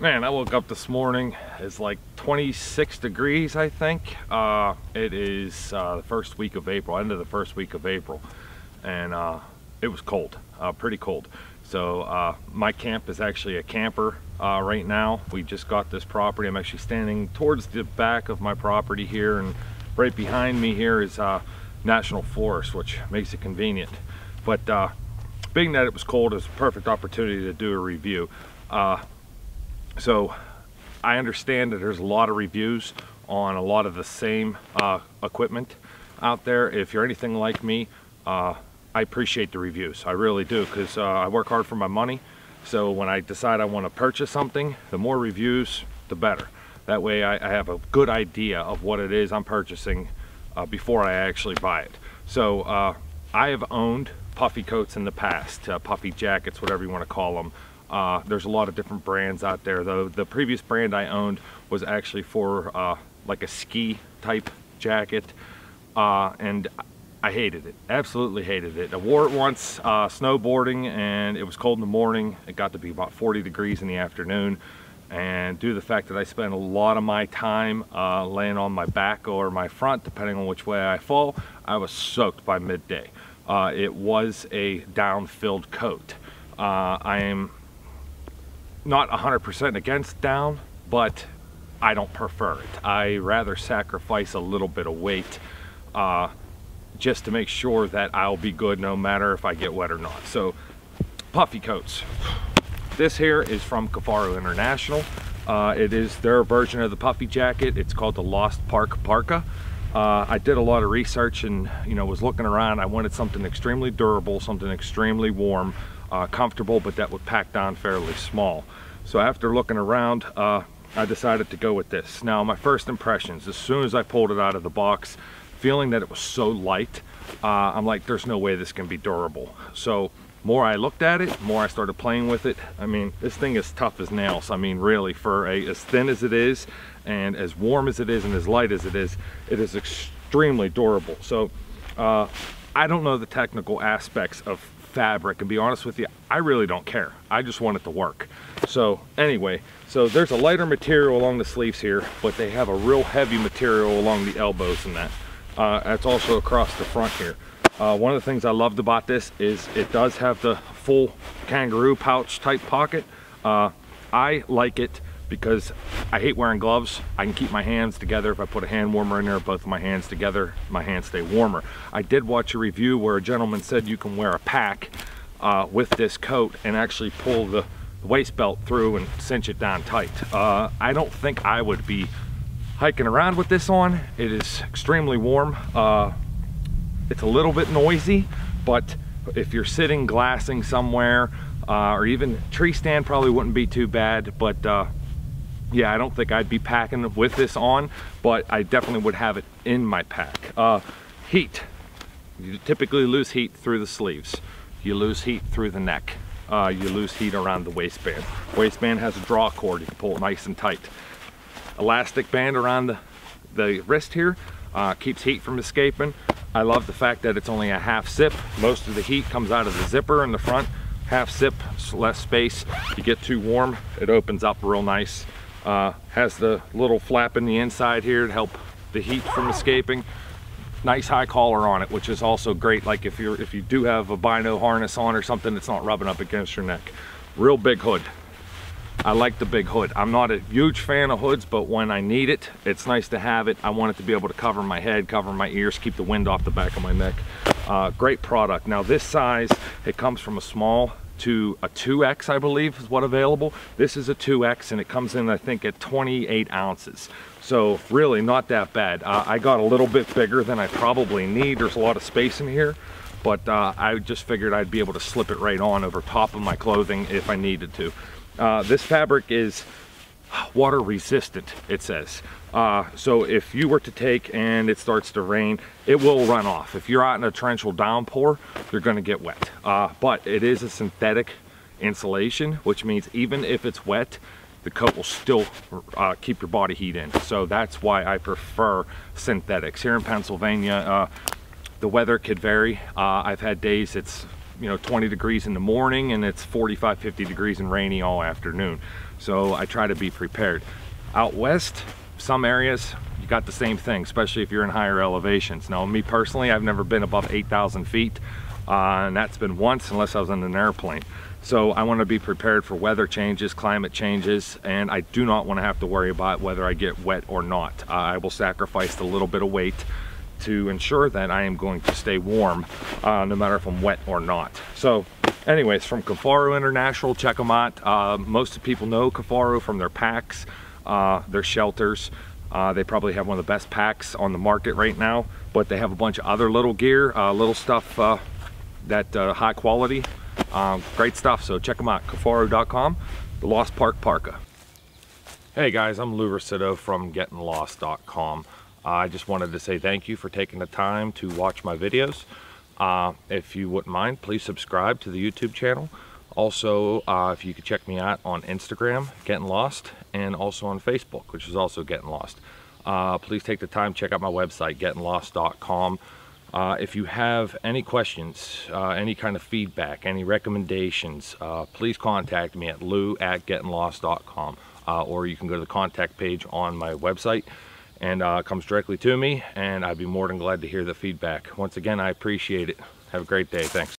Man, I woke up this morning, it's like 26 degrees, I think. Uh, it is uh, the first week of April, end of the first week of April. And uh, it was cold, uh, pretty cold. So uh, my camp is actually a camper uh, right now. We just got this property. I'm actually standing towards the back of my property here and right behind me here is National Forest, which makes it convenient. But being that it was cold, was a perfect opportunity to do a review. So I understand that there's a lot of reviews on a lot of the same uh, equipment out there. If you're anything like me, uh, I appreciate the reviews. I really do because uh, I work hard for my money. So when I decide I want to purchase something, the more reviews, the better. That way I, I have a good idea of what it is I'm purchasing uh, before I actually buy it. So uh, I have owned puffy coats in the past, uh, puffy jackets, whatever you want to call them. Uh, there's a lot of different brands out there though. The previous brand I owned was actually for uh, like a ski type jacket uh, and I hated it, absolutely hated it. I wore it once uh, snowboarding and it was cold in the morning. It got to be about 40 degrees in the afternoon and due to the fact that I spend a lot of my time uh, laying on my back or my front, depending on which way I fall, I was soaked by midday. Uh, it was a down-filled coat. I am not 100% against down, but I don't prefer it. I rather sacrifice a little bit of weight uh, just to make sure that I'll be good no matter if I get wet or not. So puffy coats. This here is from Kifaru International. Uh, it is their version of the puffy jacket. It's called the Lost Park Parka. Uh, I did a lot of research and you know was looking around. I wanted something extremely durable, something extremely warm, uh, comfortable, but that would pack down fairly small. So after looking around, uh, I decided to go with this. Now my first impressions, as soon as I pulled it out of the box, feeling that it was so light, uh, I'm like, there's no way this can be durable. So more I looked at it, more I started playing with it. I mean, this thing is tough as nails. I mean, really, for a as thin as it is, and as warm as it is, and as light as it is, it is extremely durable. So uh, I don't know the technical aspects of fabric and be honest with you I really don't care. I just want it to work. So anyway so there's a lighter material along the sleeves here but they have a real heavy material along the elbows and that. Uh, that's also across the front here. Uh, one of the things I loved about this is it does have the full kangaroo pouch type pocket. Uh, I like it because I hate wearing gloves. I can keep my hands together. If I put a hand warmer in there, both of my hands together, my hands stay warmer. I did watch a review where a gentleman said you can wear a pack uh, with this coat and actually pull the waist belt through and cinch it down tight. Uh, I don't think I would be hiking around with this on. It is extremely warm. Uh, it's a little bit noisy, but if you're sitting glassing somewhere, uh, or even tree stand probably wouldn't be too bad, but uh, yeah, I don't think I'd be packing with this on, but I definitely would have it in my pack. Uh, heat. You typically lose heat through the sleeves. You lose heat through the neck. Uh, you lose heat around the waistband. Waistband has a draw cord. You can pull it nice and tight. Elastic band around the, the wrist here uh, keeps heat from escaping. I love the fact that it's only a half zip. Most of the heat comes out of the zipper in the front. Half zip, less space. You get too warm, it opens up real nice. Uh, has the little flap in the inside here to help the heat from escaping. Nice high collar on it, which is also great. Like if you're if you do have a bino harness on or something, it's not rubbing up against your neck. Real big hood. I like the big hood. I'm not a huge fan of hoods, but when I need it, it's nice to have it. I want it to be able to cover my head, cover my ears, keep the wind off the back of my neck. Uh, great product. Now this size, it comes from a small to a 2X, I believe is what available. This is a 2X and it comes in, I think, at 28 ounces. So really not that bad. Uh, I got a little bit bigger than I probably need. There's a lot of space in here, but uh, I just figured I'd be able to slip it right on over top of my clothing if I needed to. Uh, this fabric is water resistant, it says. Uh, so if you were to take and it starts to rain, it will run off. If you're out in a torrential downpour, you're gonna get wet. Uh, but it is a synthetic insulation, which means even if it's wet, the coat will still uh, keep your body heat in. So that's why I prefer synthetics. Here in Pennsylvania, uh, the weather could vary. Uh, I've had days it's you know 20 degrees in the morning and it's 45 50 degrees and rainy all afternoon So I try to be prepared. Out west, some areas, you got the same thing, especially if you're in higher elevations. Now, me personally, I've never been above 8,000 feet, uh, and that's been once unless I was in an airplane. So I want to be prepared for weather changes, climate changes, and I do not want to have to worry about whether I get wet or not. Uh, I will sacrifice a little bit of weight to ensure that I am going to stay warm uh, no matter if I'm wet or not. So anyways, from Kifaru International, check them out. Uh, most people know Kifaru from their packs, uh, their shelters. Uh, they probably have one of the best packs on the market right now, but they have a bunch of other little gear, uh, little stuff uh, that high quality. Um, great stuff, so check them out, kifaru.com, the Lost Park Parka. Hey guys, I'm Lou Rosito from GetnLost.com. I just wanted to say thank you for taking the time to watch my videos. Uh, if you wouldn't mind, please subscribe to the YouTube channel. Also, uh, if you could check me out on Instagram, Getn Lost, and also on Facebook, which is also Getn Lost. Uh, please take the time, check out my website, getnlost.com. Uh, if you have any questions, uh, any kind of feedback, any recommendations, uh, please contact me at lou at getnlost.com or you can go to the contact page on my website and uh, comes directly to me and I'd be more than glad to hear the feedback. Once again, I appreciate it. Have a great day. Thanks.